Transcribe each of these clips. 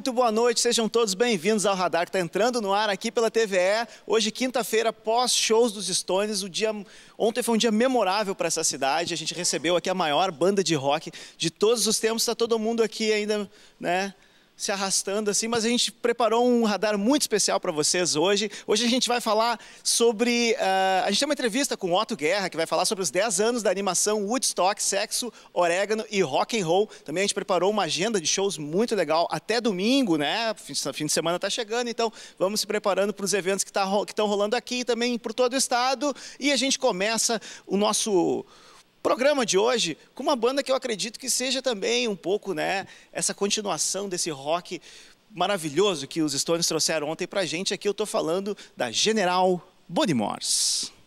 Muito boa noite, sejam todos bem-vindos ao Radar que está entrando no ar aqui pela TVE. Hoje, quinta-feira, pós-shows dos Stones, o dia... ontem foi um dia memorável para essa cidade. A gente recebeu aqui a maior banda de rock de todos os tempos. Está todo mundo aqui ainda, né? Se arrastando assim, mas a gente preparou um radar muito especial para vocês hoje. Hoje a gente vai falar sobre. Uh, a gente tem uma entrevista com Otto Guerra, que vai falar sobre os 10 anos da animação Woodstock, sexo, orégano e rock and roll. Também a gente preparou uma agenda de shows muito legal até domingo, né? Fim de semana está chegando, então vamos se preparando para os eventos que tá estão rolando aqui e também por todo o estado. E a gente começa o nosso programa de hoje com uma banda que eu acredito que seja também um pouco, né, essa continuação desse rock maravilhoso que os Stones trouxeram ontem pra gente. Aqui eu tô falando da General Body Morse.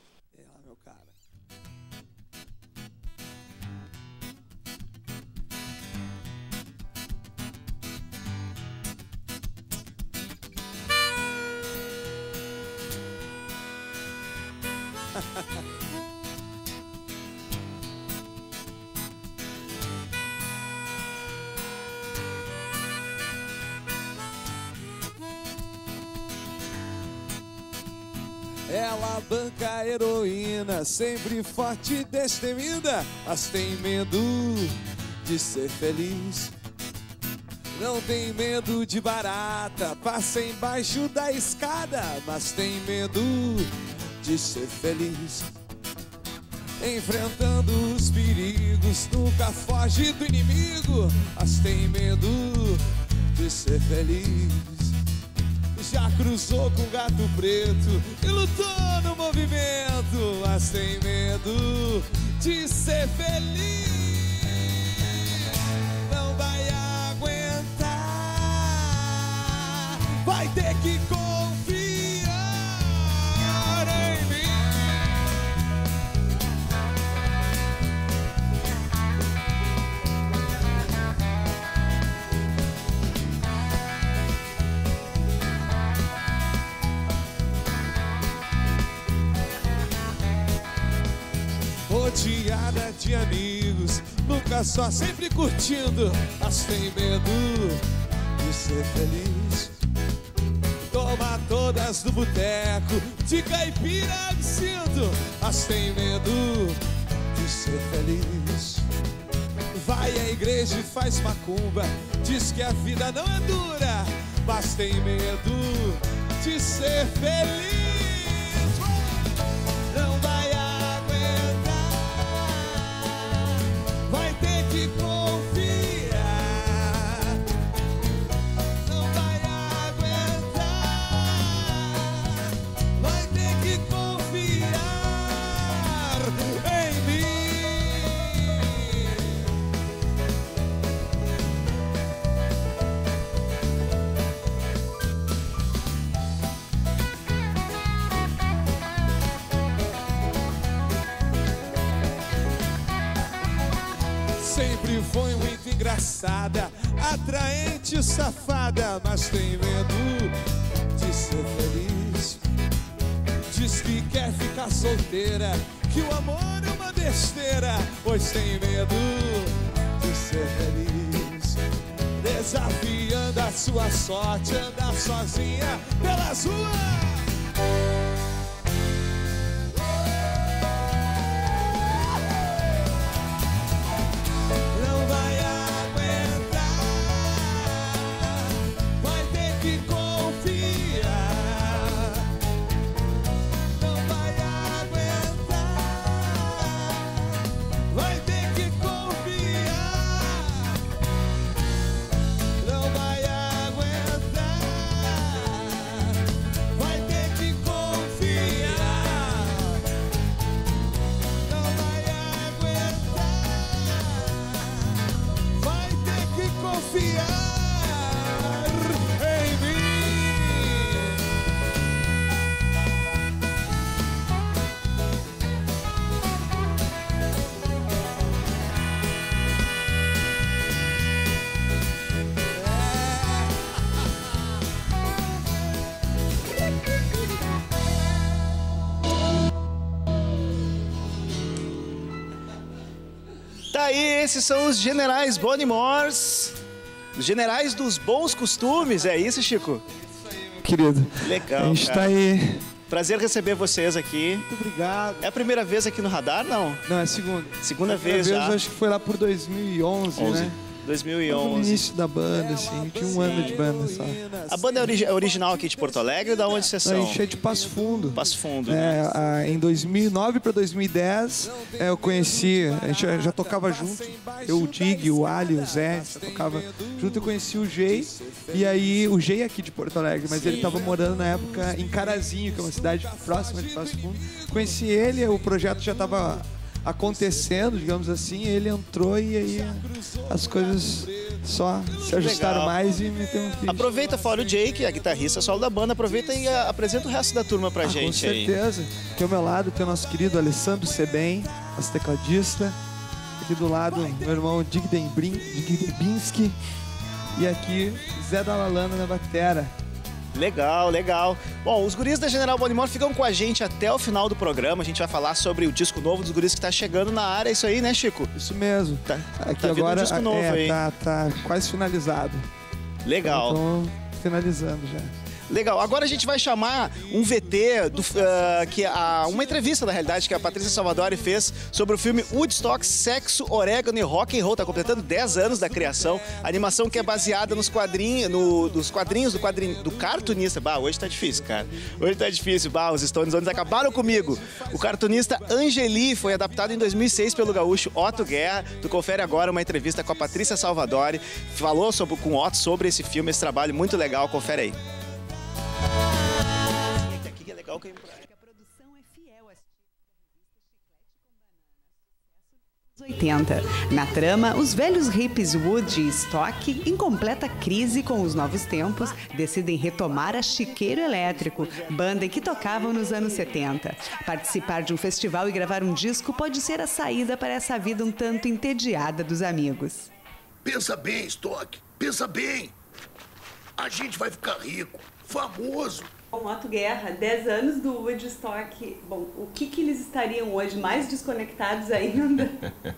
Ela banca a heroína, sempre forte e destemida, mas tem medo de ser feliz. Não tem medo de barata, passa embaixo da escada, mas tem medo de ser feliz. Enfrentando os perigos, nunca foge do inimigo, mas tem medo de ser feliz já cruzou com gato preto e lutou no movimento, mas tem medo de ser feliz. Não vai aguentar, vai ter que rodeada nunca só, sempre curtindo, mas tem medo de ser feliz. Toma todas do boteco, de caipira absinto, mas tem medo de ser feliz. Vai à igreja e faz macumba, diz que a vida não é dura, mas tem medo de ser feliz. Safada, mas tem medo de ser feliz. Diz que quer ficar solteira, que o amor é uma besteira, pois tem medo de ser feliz. Desafiando a sua sorte, andar sozinha pelas ruas. Esses são os generais Bonnie Morse. Os generais dos bons costumes, é isso, Chico? Querido. Legal. A gente cara. tá aí. Prazer receber vocês aqui. Muito obrigado. É a primeira vez aqui no Radar, não? Não, é a segunda. Segunda A primeira vez já. acho que foi lá por 2011, 11. né? No 2011. início da banda, assim. Tinha um ano de banda só. A banda é origi- é original aqui de Porto Alegre, da onde vocês Não, a são? gente é de Passo Fundo. Passo Fundo. né? É, a- em 2009 para 2010, é, eu conheci, a gente já, já tocava junto, eu, o Dig, o Ali, o Zé, já tocava junto, eu conheci o Gei, e aí, o Gei é aqui de Porto Alegre, mas ele tava morando na época em Carazinho, que é uma cidade próxima de Passo Fundo. Conheci ele, o projeto já tava acontecendo, digamos assim, ele entrou e aí as coisas só se ajustaram Legal. mais e me deu um feat. Aproveita fora o Jake, a guitarrista solo da banda, aproveita e ah, apresenta o resto da turma pra Ah, gente com aí. certeza. Aqui ao meu lado tem o nosso querido Alessandro Sebem, nosso tecladista. Aqui do lado, meu irmão Dig Dembinski. E aqui, Zé Dalalana na batera. Legal, legal. Bom, os guris da General Bonimor ficam com a gente até o final do programa. A gente vai falar sobre o disco novo dos guris que tá chegando na área. É isso aí, né, Chico? Isso mesmo. Tá, Aqui tá vindo um agora disco novo é, aí. Tá, tá quase finalizado. Legal. Então, finalizando já. Legal. Agora a gente vai chamar um VT, do, ah, que a, uma entrevista, na realidade, que a Patrícia Salvadori fez sobre o filme Woodstock, Sexo, Orégano e Rock and Roll. Tá completando 10 anos da criação. A animação que é baseada nos quadrinhos, no, dos quadrinhos do quadrinho, do cartunista. Bah, hoje tá difícil, cara. Hoje tá difícil. Bah, os Stones Ones acabaram comigo. O cartunista Angeli foi adaptado em 2006 pelo gaúcho Otto Guerra. Tu confere agora uma entrevista com a Patrícia Salvadori. Falou sobre, com o Otto sobre esse filme, esse trabalho muito legal. Confere aí. A produção é fiel às 80. Na trama, os velhos hippies Wood e Stock, em completa crise com os novos tempos, decidem retomar a Chiqueiro Elétrico, banda em que tocavam nos anos 70. Participar de um festival e gravar um disco pode ser a saída para essa vida um tanto entediada dos amigos. Pensa bem, Stock. Pensa bem. A gente vai ficar rico, famoso. Bom, Otto Guerra, 10 anos do Woodstock. Bom, o que, que eles estariam hoje mais desconectados ainda?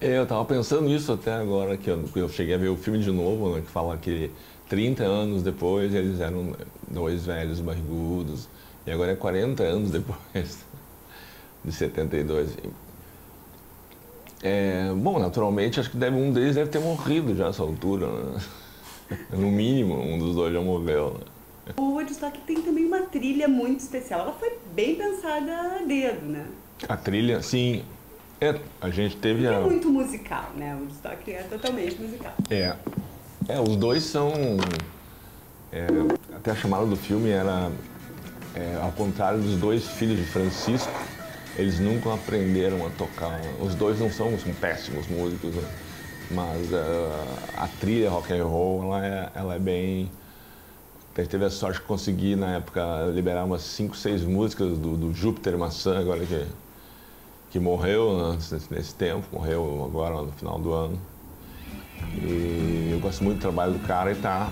É, eu tava pensando nisso até agora, que eu, eu cheguei a ver o filme de novo, né, que fala que 30 anos depois eles eram dois velhos barrigudos, e agora é 40 anos depois, de 72. É, bom, naturalmente, acho que deve, um deles deve ter morrido já nessa altura, né? No mínimo, um dos dois já morreu. né? O Woodstock tem também uma trilha muito especial. Ela foi bem pensada a dedo, né? A trilha, sim, é, a gente teve É a... muito musical, né? O Woodstock é totalmente musical. É. É, os dois são. é, até a chamada do filme era. é, ao contrário dos dois filhos de Francisco, eles nunca aprenderam a tocar. Os dois não são, são péssimos músicos, né? mas ah, a trilha rock and roll ela é, ela é bem. A gente teve a sorte de conseguir, na época, liberar umas 5, 6 músicas do, do Júpiter Maçã, agora que, que morreu né, nesse, tempo, morreu agora no final do ano. E eu gosto muito do trabalho do cara e tá.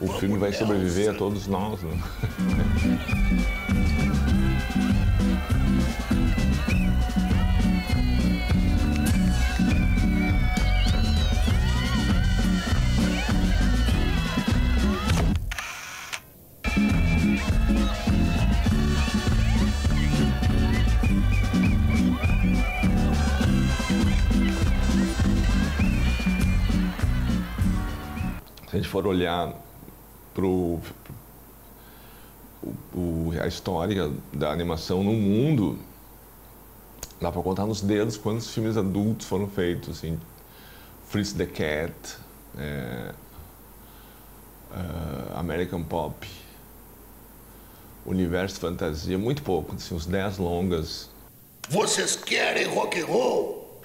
O filme vai sobreviver a todos nós, né? for olhar o- a história da animação no mundo, dá para contar nos dedos quantos filmes adultos foram feitos. Assim. Fritz the Cat, é, ah, American Pop, Universo Fantasia, muito pouco, assim, uns 10 longas. Vocês querem rock and roll?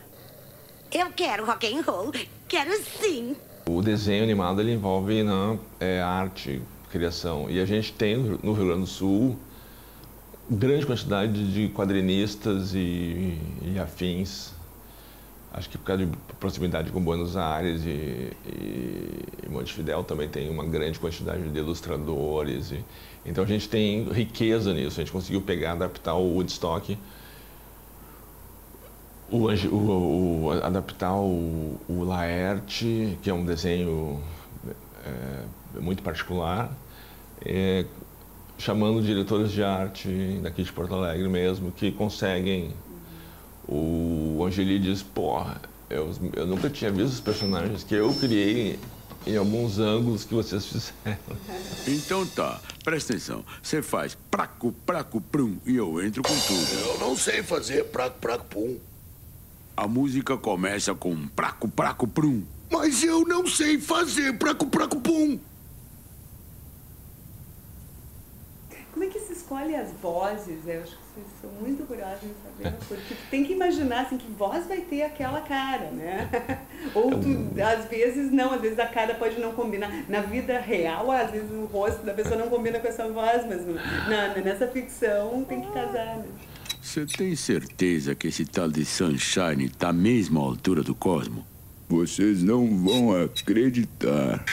Eu quero rock and roll. Quero sim. O desenho animado ele envolve né, é, arte, criação. E a gente tem no Rio Grande do Sul grande quantidade de quadrinistas e, e afins. Acho que por causa de proximidade com Buenos Aires e, e, e também tem uma grande quantidade de ilustradores. E, então a gente tem riqueza nisso. A gente conseguiu pegar, adaptar o Woodstock o, o- o- adaptar o, o Laerte, que é um desenho é, muito particular, é, chamando diretores de arte daqui de Porto Alegre mesmo, que conseguem. O Angeli diz, porra, eu, eu nunca tinha visto os personagens que eu criei em alguns ângulos que vocês fizeram. Então tá, presta atenção. Você faz praco, praco, prum e eu entro com tudo. Eu não sei fazer praco, praco, pum. A música começa com praco, praco, prum. Mas eu não sei fazer praco, praco, pum. Como é que se escolhe as vozes? Eu acho que vocês são muito curiosos em saber, porque tu tem que imaginar assim, que voz vai ter aquela cara, né? Ou tu, às vezes não, às vezes a cara pode não combinar. Na vida real, às vezes o rosto da pessoa não combina com essa voz, mas na, nessa ficção tem que casar, né? Você tem certeza que esse tal de Sunshine tá mesmo à altura do Cosmo? Vocês não vão acreditar.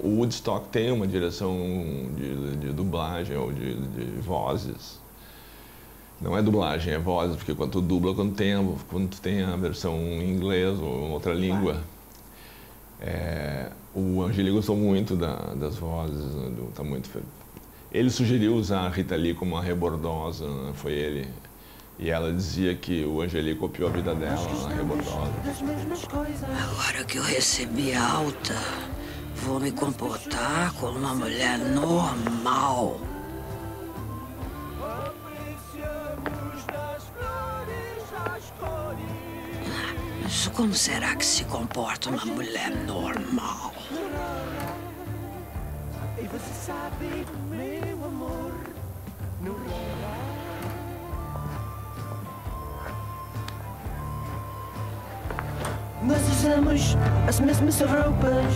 O Woodstock tem uma direção de, de dublagem ou de, de vozes. Não é dublagem, é vozes, porque quando tu dubla, quando tem, quando tu tem a versão em inglês ou em outra língua. É, o Angeli gostou muito da- das vozes, né, do- tá muito Ele sugeriu usar a Rita Lee como a rebordosa, né, foi ele. E ela dizia que o Angeli copiou a vida dela na rebordosa. Agora que eu recebi a alta, vou me comportar como uma mulher normal. Mas como será que se comporta uma mulher normal? Nós usamos as mesmas roupas.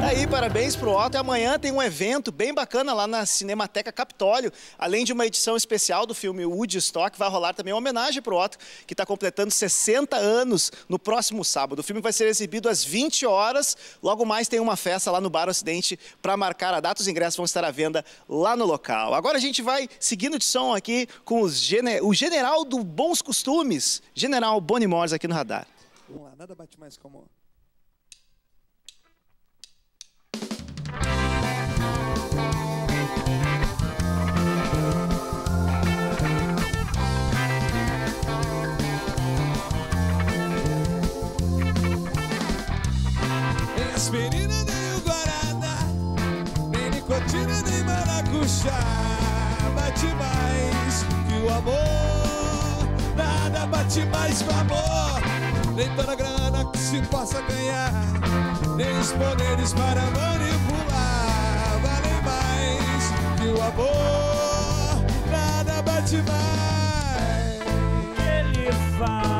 Daí, parabéns pro Otto. E amanhã tem um evento bem bacana lá na Cinemateca Capitólio. Além de uma edição especial do filme Woodstock, vai rolar também uma homenagem pro Otto, que está completando 60 anos no próximo sábado. O filme vai ser exibido às 20 horas. Logo mais tem uma festa lá no Bar Ocidente para marcar a data. Os ingressos vão estar à venda lá no local. Agora a gente vai seguindo de som aqui com os gene- o general do Bons Costumes, General Boni Morse aqui no radar. Vamos lá, nada bate mais com amor. Nem Guaraná, nem nicotina, nem maracujá. Bate mais que o amor, nada bate mais que o amor. Nem toda a grana que se possa ganhar, nem os poderes para manipular. Valem mais que o amor, nada bate mais. ele faz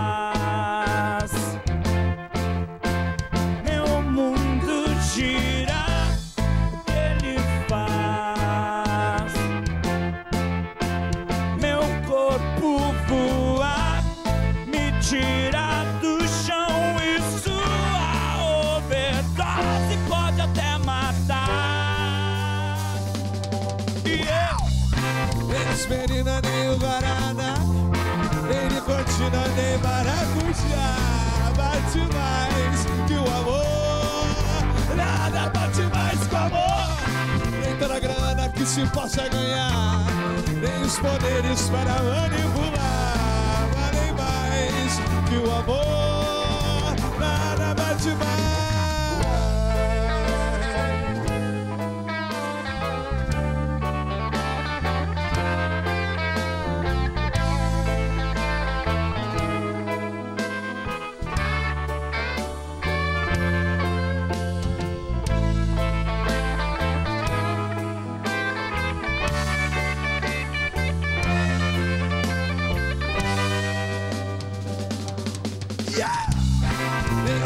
se possa ganhar. Nem os poderes para manipular Valem mais que o amor. Nada mais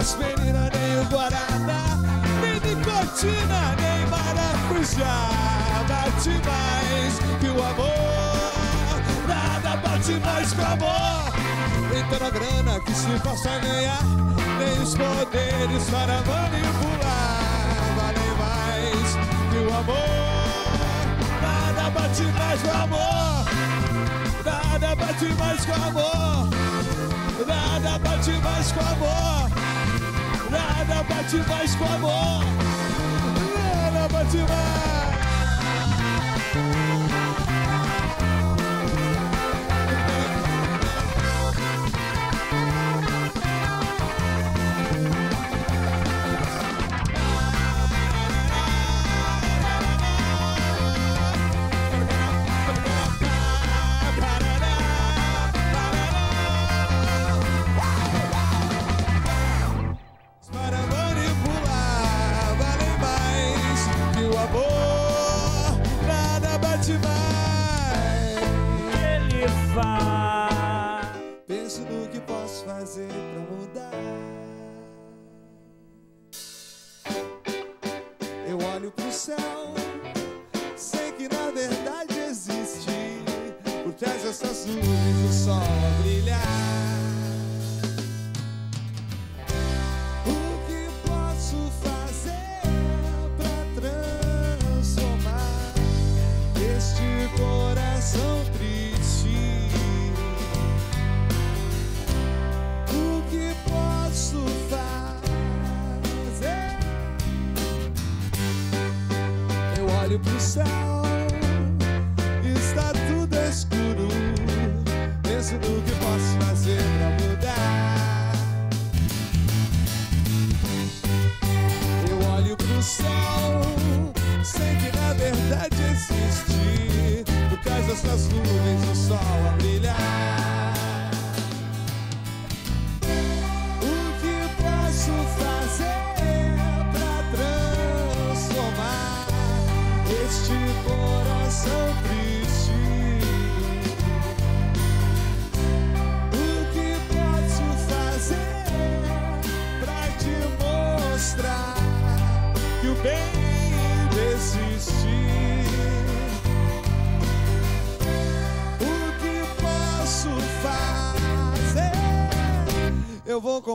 as meninas nem o Guaraná, nem nicotina, nem maracujá. Bate mais que o amor, nada bate mais que o amor. Então nem toda grana que se possa ganhar, nem os poderes para manipular. Vale mais que o amor, nada bate mais que o amor. Nada bate mais que o amor. Nada bate mais com amor Nada bate mais com amor. Nada bate mais.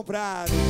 prado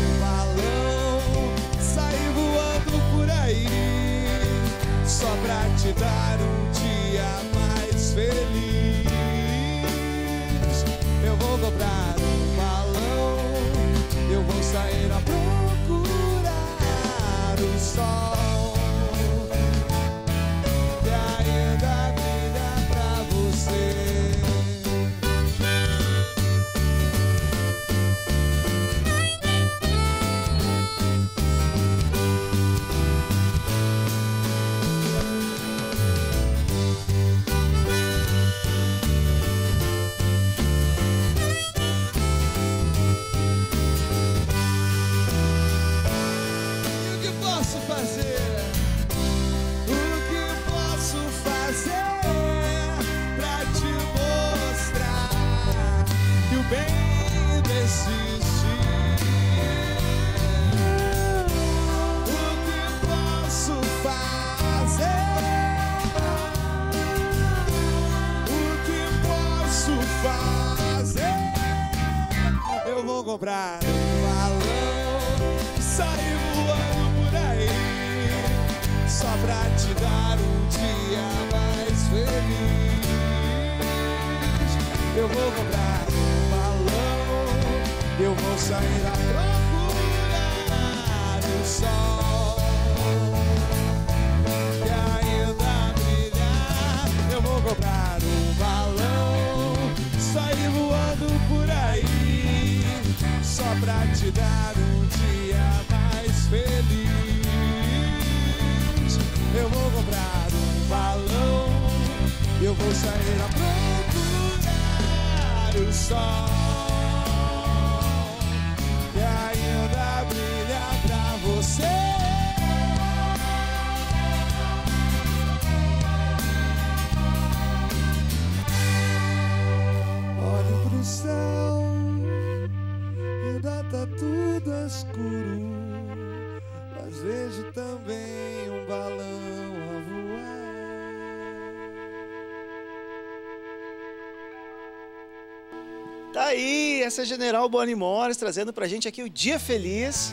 vou sair a procurar o sol. essa é a General Bonnie Morris trazendo pra gente aqui o Dia Feliz,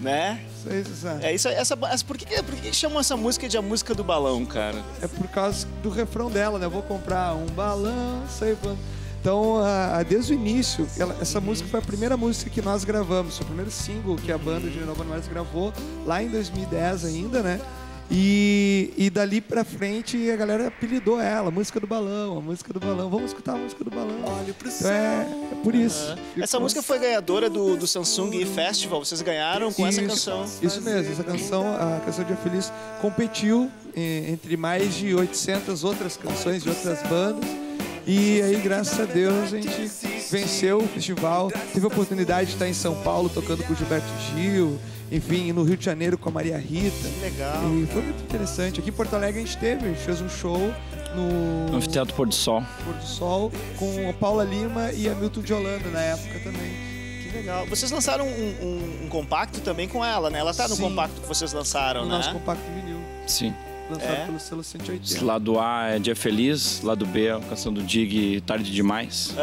né? É. É isso aí, É isso, essa, essa, por que, por que chamam essa música de a música do balão, cara? É por causa do refrão dela, né? Eu vou comprar um balão, sei lá. Então, a, a, desde o início, ela, essa uhum. música foi a primeira música que nós gravamos, o primeiro single que a banda de General Bonnie Morris gravou lá em 2010 ainda, né? E, e dali pra frente a galera apelidou ela, música do balão, a música do balão, vamos escutar a música do balão. Olha pro então é, é por isso. Essa música foi ganhadora do, do Samsung Festival. Vocês ganharam com essa Isso, canção. Isso mesmo, essa canção, a canção Dia Feliz, competiu eh, entre mais de 800 outras canções de outras bandas. E aí, graças a Deus, a gente venceu o festival. Teve a oportunidade de estar em São Paulo tocando com o Gilberto Gil, enfim, no Rio de Janeiro com a Maria Rita. Legal. E foi muito interessante. Aqui em Porto Alegre a gente teve, a gente fez um show no No Anfiteatro Pôr do Sol. Pôr do Sol com a Paula Lima e a Milton de Holanda na época também. Que legal. Vocês lançaram um, um- um compacto também com ela, né? Ela tá no Sim. compacto que vocês lançaram, O né? nosso compacto vinil, Sim. Lançado É? pelo selo 180. Lado A é Dia Feliz, lado B é a canção do Dig Tarde Demais.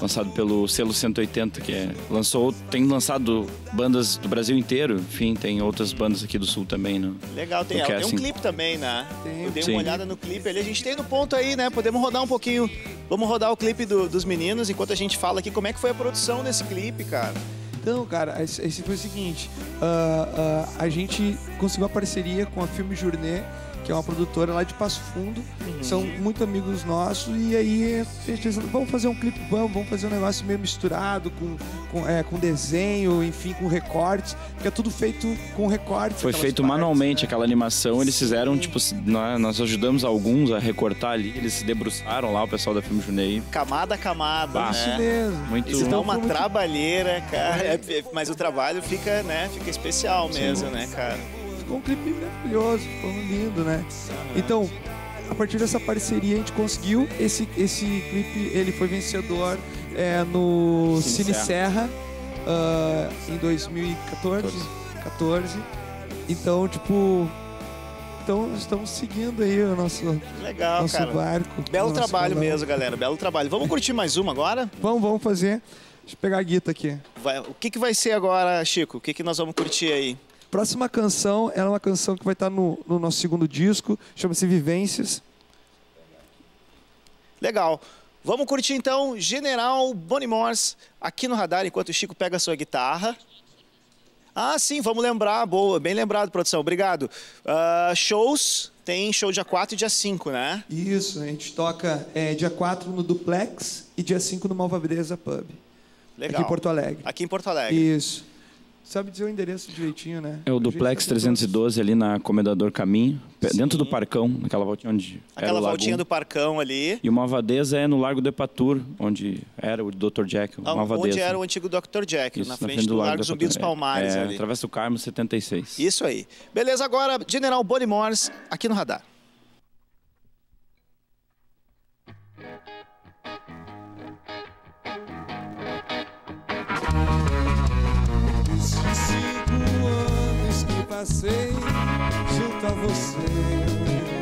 Lançado pelo selo 180, que é, lançou, tem lançado bandas do Brasil inteiro, enfim, tem outras bandas aqui do Sul também, né? Legal, tem, ela tem um casting. clipe também, né? Tem. Eu dei Sim. uma olhada no clipe ali. A gente tem no ponto aí, né? Podemos rodar um pouquinho. Vamos rodar o clipe do- dos meninos enquanto a gente fala aqui como é que foi a produção desse clipe, cara. Então, cara, esse foi o seguinte: ah, ah, a gente conseguiu uma parceria com a Filme Journée, que é uma produtora lá de Passo Fundo. São muito amigos nossos. E aí a gente pensou, vamos fazer um clipe, vamos, vamos fazer um negócio meio misturado com, com, é, com desenho, enfim, com recortes. Porque é tudo feito com recortes. Foi feito partes, manualmente né? aquela animação, eles fizeram, tipo, nós, nós ajudamos alguns a recortar ali, eles se debruçaram lá, o pessoal da Filme Junei. Camada a camada, Bah. Isso né? mesmo. Muito. Isso dá uma muito- trabalheira, cara. É, é, mas o trabalho fica, né? Fica especial mesmo, né, cara? Um clipe maravilhoso, ficou lindo, né? Então, a partir dessa parceria a gente conseguiu esse esse clipe, ele foi vencedor é, no Cine Cine Serra ah, em 2014, 14. Então, tipo, então estamos seguindo aí o nosso Legal, nosso cara. barco. Belo nosso trabalho balão. mesmo, galera. Belo trabalho. Vamos curtir mais uma agora? Vamos, vamos fazer. Deixa eu pegar a guita aqui. Vai- o que, que vai ser agora, Chico? O que, que nós vamos curtir aí? Próxima canção, ela é uma canção que vai estar no, no nosso segundo disco, chama-se Vivências. Legal. Vamos curtir então General Bonnie Morse aqui no radar enquanto o Chico pega a sua guitarra. Ah, sim, vamos lembrar. Boa, bem lembrado, produção. Obrigado. Ah, shows, tem show dia 4 e dia 5, né? Isso, a gente toca é, dia 4 no Duplex e dia 5 no Malvadeza Pub. Legal. Aqui em Porto Alegre. Aqui em Porto Alegre. Isso. Sabe dizer o endereço direitinho, né? É o Duplex tá com 312 ali na Comendador Caminho, pe- dentro do Parcão, naquela voltinha onde era Aquela o voltinha do. Parcão ali. E o Malvadeza é no Largo do Epatur, onde era o Dr. Jack, o Ah, Malvadeza. Onde era o antigo Dr. Jack, Isso, na frente do Largo Zumbi dos. Palmares É, ali. Através do Carmo 76. Isso aí. Beleza, agora General Bonnie Morse aqui no radar. Passei junto a você,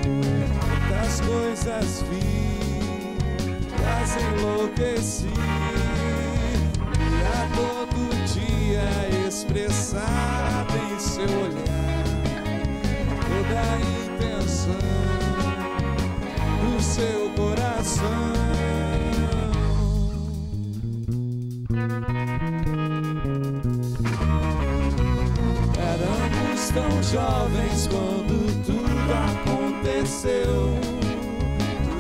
muitas coisas vi, quase enlouqueci. E a todo dia expressada em seu olhar, toda a intenção do seu coração. Jovens quando tudo aconteceu.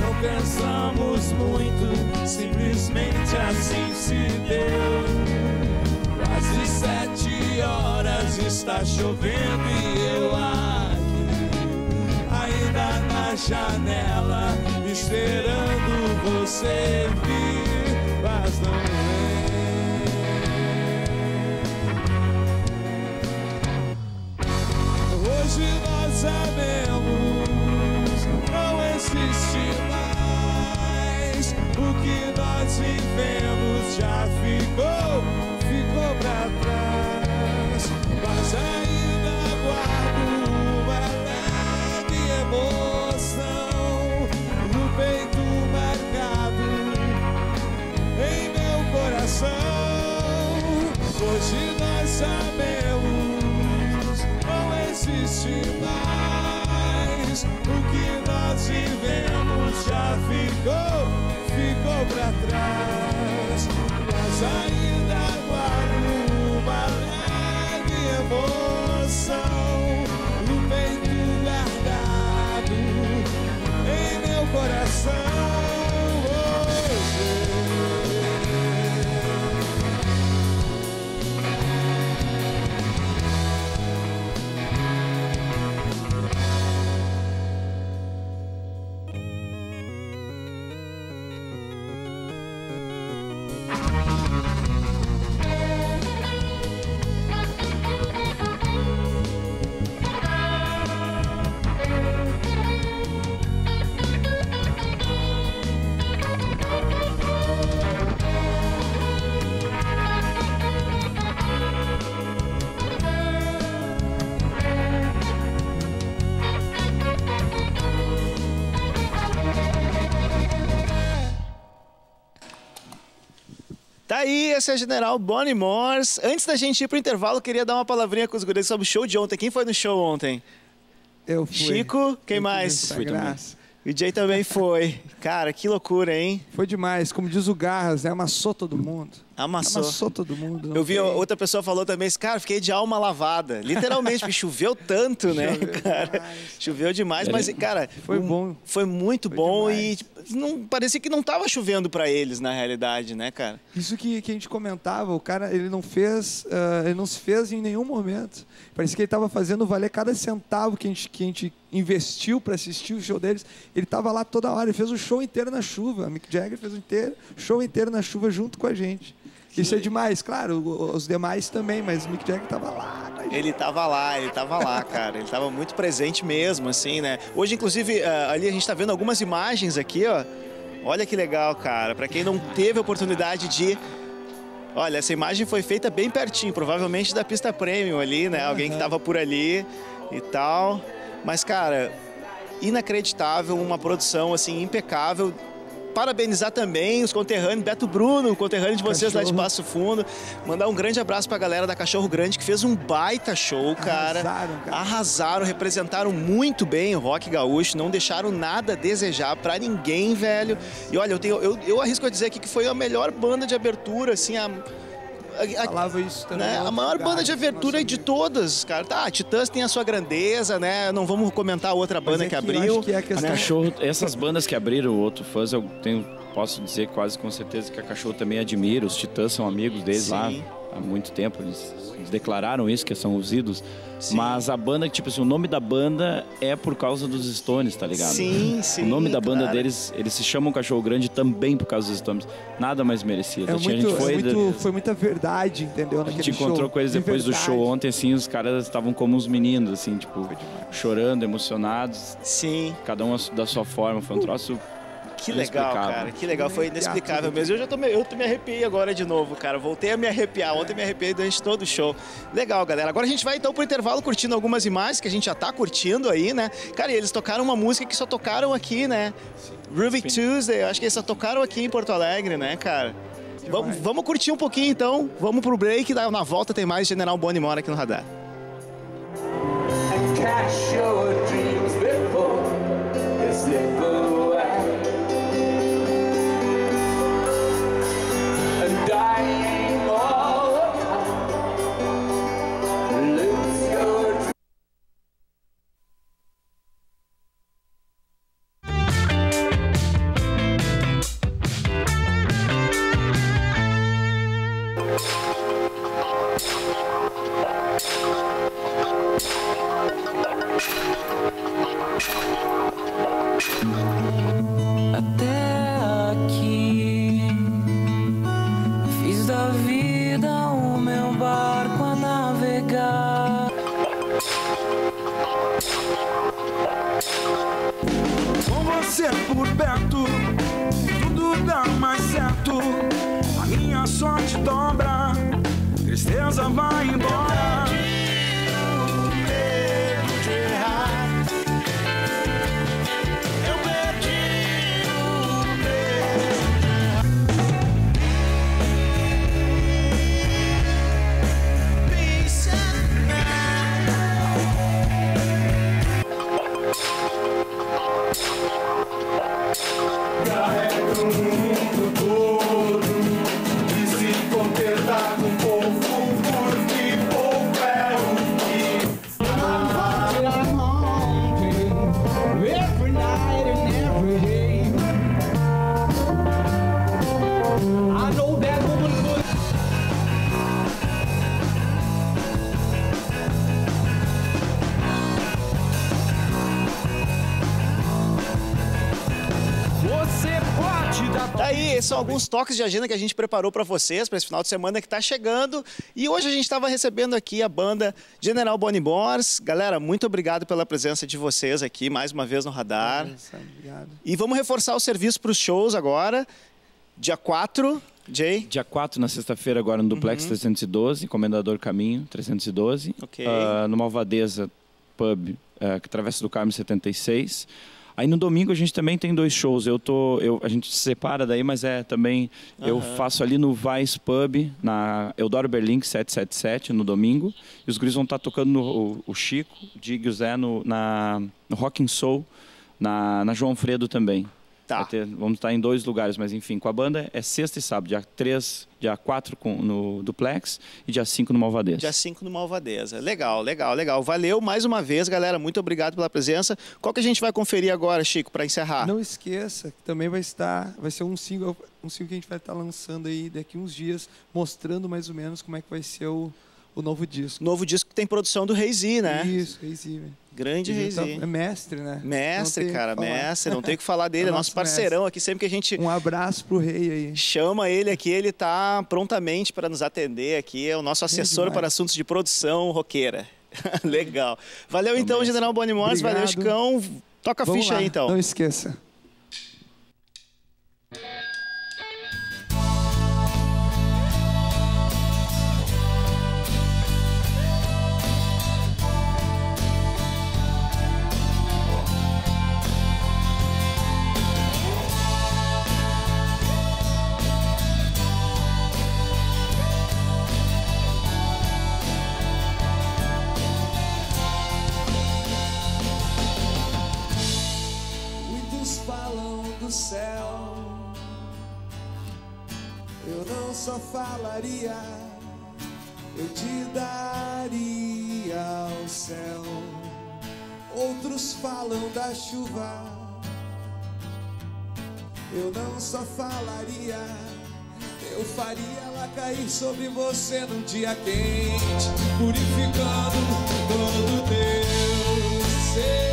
Não pensamos muito, simplesmente assim se deu. Quase sete horas está chovendo e eu aqui, ainda na janela, esperando você vir, mas não sabemos, não existe mais. O que nós vivemos já ficou, ficou pra trás. Mas ainda guardo uma leve emoção no peito marcado em meu coração. Hoje nós sabemos, existe mais. O que nós vivemos já ficou, ficou pra trás. Mas ainda guardo uma leve emoção Tá aí, esse é o General Bonnie Morse. Antes da gente ir pro intervalo, queria dar uma palavrinha com os guris sobre o show de ontem. Quem foi no show ontem? Eu fui. Chico, quem Eu mais? essa graça. O Jay também foi. Cara, que loucura, hein? Foi demais. Como diz o Garras, né? Amassou todo mundo. Amassou. Amassou todo mundo. Eu vi tem- outra pessoa falou também, cara, fiquei de alma lavada. Literalmente, porque choveu tanto, né, cara? Choveu demais, mas, cara, Foi um- bom. Foi muito bom e tipo, não, parecia que não tava chovendo pra eles, na realidade, né, cara? Isso que, que a gente comentava, o cara, ele não fez, ah, ele não se fez em nenhum momento. Parecia que ele estava fazendo valer cada centavo que a gente, que a gente investiu para assistir o show deles. Ele estava lá toda hora, ele fez o show inteiro na chuva. Mick Jagger fez o inteiro, show inteiro na chuva junto com a gente. Isso é demais, claro, os demais também, mas o Mick Jagger estava lá. a gente. Ele tava lá, ele tava lá, cara. Ele tava muito presente mesmo, assim, né? Hoje, inclusive, ah, ali a gente tá vendo algumas imagens aqui, ó. Olha que legal, cara. Pra quem não teve a oportunidade de Olha, essa imagem foi feita bem pertinho, provavelmente da pista premium ali, né? Alguém que tava por ali e tal. Mas, cara, inacreditável, uma produção assim impecável. Parabenizar também os conterrâneos, Beto Bruno, o conterrâneo de vocês lá de Cachorro. Passo Fundo. Mandar um grande abraço pra galera da Cachorro Grande, que fez um baita show, cara. Arrasaram, cara. Arrasaram, representaram muito bem o rock gaúcho, não deixaram nada a desejar pra ninguém, velho. E olha, eu, tenho, eu, eu arrisco a dizer aqui que foi a melhor banda de abertura, assim, a, a- Falava isso também. né? A maior lugares, banda de abertura de todas, cara. Tá, a Titãs tem a sua grandeza, né? Não vamos comentar a outra banda é que, abriu. acho que é a A questão- Cachorro, essas bandas que abriram o Outro Fãs, eu tenho, posso dizer quase com certeza que a Cachorro também admira. Os Titãs são amigos deles Sim. lá há muito tempo. Eles, eles declararam isso, que são os ídolos. Sim. Mas a banda, tipo assim, o nome da banda é por causa dos Stones, tá ligado? Sim, sim. O nome da banda claro. deles, eles se chamam Cachorro Grande também por causa dos Stones. Nada mais merecido. É A gente muito, foi, é muito- foi muita verdade, entendeu? a Naquele gente encontrou show. com eles De depois do show ontem, assim, os caras estavam como uns meninos, assim, tipo, chorando, emocionados, Sim, cada um da sua forma. Foi um troço que legal, cara. Que legal, foi inexplicável mesmo. Eu já tô me, eu tô me arrepiei agora de novo, cara. Voltei a me arrepiar. Ontem me arrepiei durante todo o show. Legal, galera. Agora a gente vai então pro intervalo curtindo algumas imagens que a gente já tá curtindo aí, né? Cara, e eles tocaram uma música que só tocaram aqui, né? Ruby Tuesday. Eu acho que eles só tocaram aqui em Porto Alegre, né, cara? Vamos, vamos curtir um pouquinho então. Vamos pro break. Na na volta tem mais General Bonnie Mora aqui no radar. Cash your dreams before Com você por perto, tudo dá mais certo. A minha sorte dobra, tristeza vai embora. Daí, esses são alguns toques de agenda que a gente preparou para vocês, para esse final de semana que está chegando. E hoje a gente estava recebendo aqui a banda General Bonnie Bors. Galera, muito obrigado pela presença de vocês aqui mais uma vez no Radar. Obrigado. E vamos reforçar o serviço para os shows agora. Dia 4, Jay. Dia 4, na sexta-feira, agora no Duplex 312, Comendador Caminho 312. Ok. Ah, no Malvadeza Pub, ah, que Travessa do Carmo 76. Aí no domingo a gente também tem dois shows. Eu tô, eu, a gente se separa daí, mas é também eu Aham. faço ali no Vice Pub na Eudoro Berlink 777 no domingo. E os guris vão estar tocando no, o, o Chico, o Dig e o Zé no, na, no Rock and Soul na, na João Fredo também. Tá. Ter- vamos estar em dois lugares, mas enfim, com a banda é sexta e sábado, dia 3, dia 4 com, no Duplex e dia 5 no Malvadeza. Dia 5 no Malvadeza. Legal, legal, legal. Valeu mais uma vez, galera. Muito obrigado pela presença. Qual que a gente vai conferir agora, Chico, para encerrar? Não esqueça que também vai estar, vai ser um single, um single que a gente vai estar lançando aí daqui uns dias, mostrando mais ou menos como é que vai ser o, o novo disco. Novo disco que tem produção do Reizi, né? Isso, Reizi, velho. Grande Ele tá-. É mestre, né? Mestre, cara, mestre. Não tem o que falar dele. É nosso nosso parceirão aqui. Sempre que a gente Um abraço pro rei aí. chama ele aqui, ele tá prontamente para nos atender aqui. É o nosso assessor demais. para assuntos de produção roqueira. Legal. Valeu então, General Boni Morris. Valeu. Chicão. Toca a Vamos ficha lá, aí então. Não esqueça. Chuva. Eu não só falaria, eu faria ela cair sobre você num dia quente, purificando todo teu ser.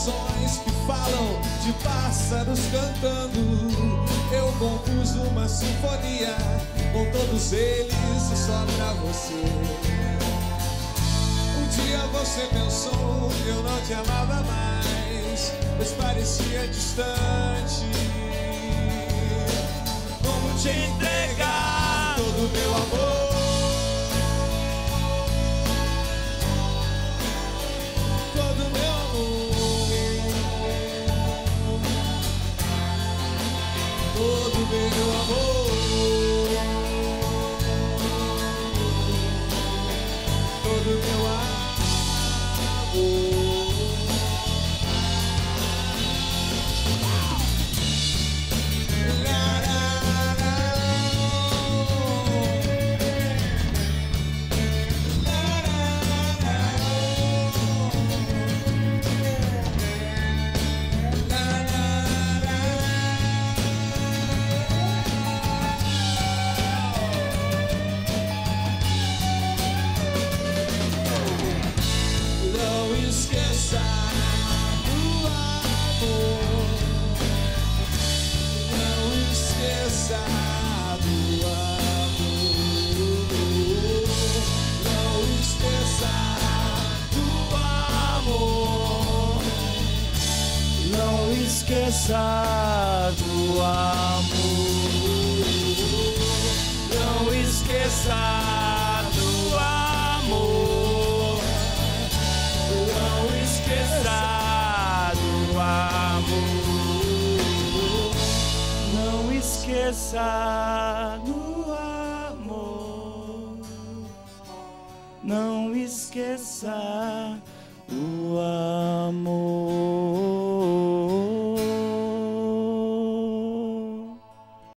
Canções que falam de pássaros cantando. Eu compus uma sinfonia com todos eles e só pra você. Um dia você pensou que eu não te amava mais, pois parecia distante. Como te entregar todo o meu amor?